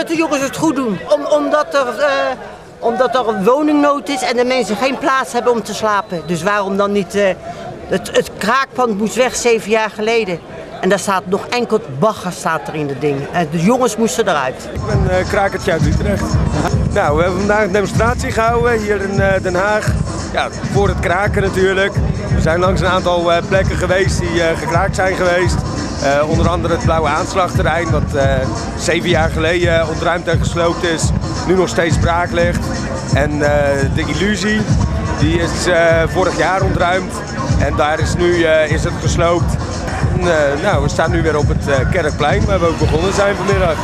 dat de jongens het goed doen. Om, omdat, er, eh, omdat er woningnood is en de mensen geen plaats hebben om te slapen. Dus waarom dan niet... eh, het, het kraakpand moest weg zeven jaar geleden. En daar staat nog enkel bagger staat er in de ding. En de jongens moesten eruit. Ik ben eh krakertje uit Utrecht. Nou, we hebben vandaag een demonstratie gehouden hier in Den Haag. Ja, voor het kraken natuurlijk. We zijn langs een aantal plekken geweest die gekraakt zijn geweest. Eh, onder andere het blauwe aanslagterrein, wat eh, zeven jaar geleden ontruimd en gesloopt is. Nu nog steeds braak ligt. En eh, de illusie, die is vorig jaar ontruimd. En daar is nu is het gesloopt. Nou, we staan nu weer op het Kerkplein, waar we ook begonnen zijn vanmiddag.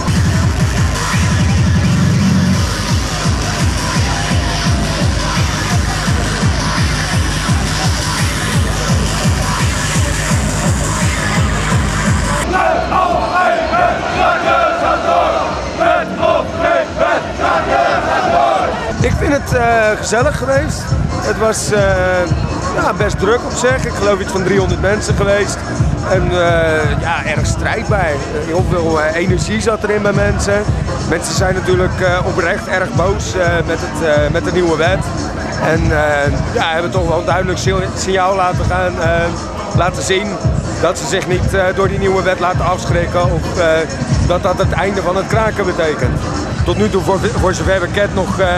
Vind het eh, gezellig geweest. Het was eh, ja, best druk op zich. Ik geloof iets van 300 mensen geweest. En eh, ja, erg strijdbaar. Heel veel energie zat erin bij mensen. Mensen zijn natuurlijk eh, oprecht erg boos met, het, met de nieuwe wet. En ja, hebben toch wel een duidelijk signaal laten, gaan, laten zien dat ze zich niet eh, door die nieuwe wet laten afschrikken of eh, dat dat het einde van het kraken betekent. Tot nu toe, voor, voor zover bekend, nog eh,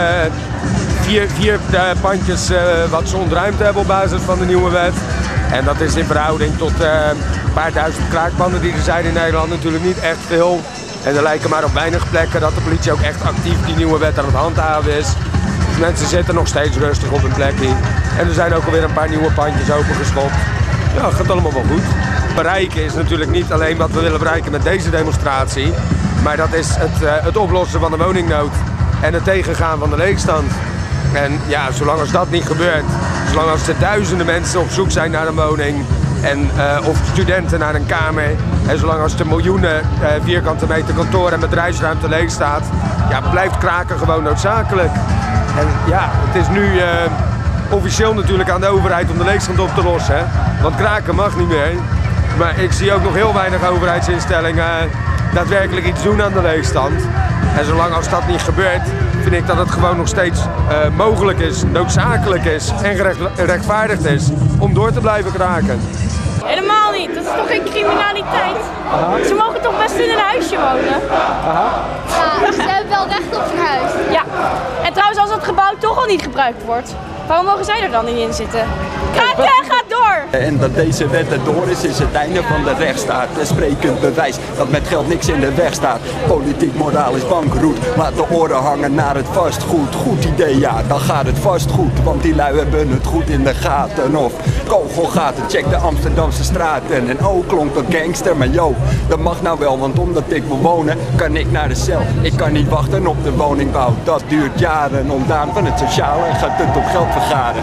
vier, vier pandjes wat ze ontruimd hebben op basis van de nieuwe wet. En dat is in verhouding tot een paar duizend kraakpanden die er zijn in Nederland natuurlijk niet echt veel. En er lijken maar op weinig plekken dat de politie ook echt actief die nieuwe wet aan het handhaven is. Dus mensen zitten nog steeds rustig op hun plekje. En er zijn ook alweer een paar nieuwe pandjes opengeschopt. Ja, gaat allemaal wel goed. Bereiken is natuurlijk niet alleen wat we willen bereiken met deze demonstratie. Maar dat is het, eh, het oplossen van de woningnood en het tegengaan van de leegstand. En ja, zolang als dat niet gebeurt, zolang als er duizenden mensen op zoek zijn naar een woning en, eh, of studenten naar een kamer en zolang als er miljoenen eh, vierkante meter kantoor en bedrijfsruimte leeg staat, ja, blijft kraken gewoon noodzakelijk. En ja, het is nu officieel natuurlijk aan de overheid om de leegstand op te lossen. Want kraken mag niet meer. Maar ik zie ook nog heel weinig overheidsinstellingen daadwerkelijk iets doen aan de leegstand. En zolang als dat niet gebeurt, vind ik dat het gewoon nog steeds eh, mogelijk is, noodzakelijk is en gerecht- rechtvaardigd is om door te blijven kraken. Helemaal niet. Dat is toch geen criminaliteit? Ze mogen toch best in een huisje wonen? Ja, ze hebben wel recht op hun huis. Ja. En trouwens, als het gebouw toch al niet gebruikt wordt, waarom mogen zij er dan niet in zitten? Door! En dat deze wet erdoor is, is het einde van de rechtsstaat. Een sprekend bewijs dat met geld niks in de weg staat. Politiek moraal is bankroet. Laat de oren hangen naar het vastgoed. Goed idee, ja, dan gaat het vast goed. Want die lui hebben het goed in de gaten. Of kogelgaten, check de Amsterdamse straten. En oh, klonk dat gangster, maar yo, dat mag nou wel. Want omdat ik wil wonen, kan ik naar de cel. Ik kan niet wachten op de woningbouw. Dat duurt jaren. Ontdaan van het sociale gaat het op geld vergaren.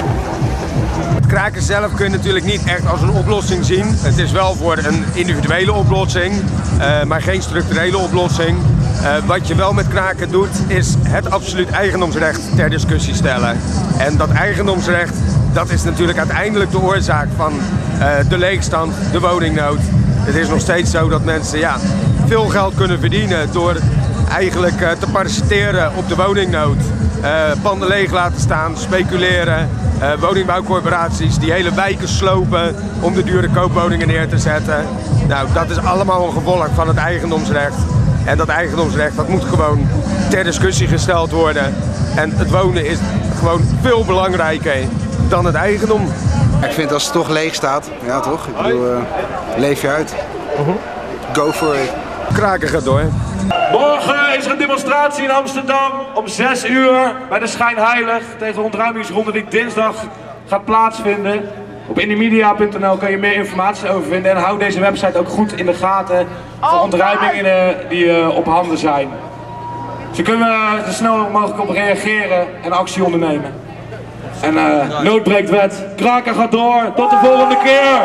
Het kraken zelf kun je natuurlijk niet echt als een oplossing zien. Het is wel voor een individuele oplossing, eh, maar geen structurele oplossing. Eh, wat je wel met kraken doet, is het absoluut eigendomsrecht ter discussie stellen. En dat eigendomsrecht, dat is natuurlijk uiteindelijk de oorzaak van eh, de leegstand, de woningnood. Het is nog steeds zo dat mensen ja, veel geld kunnen verdienen door eigenlijk te parasiteren op de woningnood. Eh, panden leeg laten staan, speculeren. eh, woningbouwcorporaties die hele wijken slopen om de dure koopwoningen neer te zetten. Nou, dat is allemaal een gevolg van het eigendomsrecht. En dat eigendomsrecht dat moet gewoon ter discussie gesteld worden. En het wonen is gewoon veel belangrijker dan het eigendom. Ik vind als het toch leeg staat, ja toch? Ik bedoel, eh, leef je uit. Go for it. Kraken gaat door. Morgen is er een demonstratie in Amsterdam om 6 uur bij de Schijnheilig tegen de ontruimingsronde die dinsdag gaat plaatsvinden. Op indimedia.nl kan je meer informatie over vinden en hou deze website ook goed in de gaten voor ontruimingen eh, die eh, op handen zijn. Ze kunnen er zo snel mogelijk op reageren en actie ondernemen. En eh nood breekt wet. Kraken gaat door. Tot de volgende keer.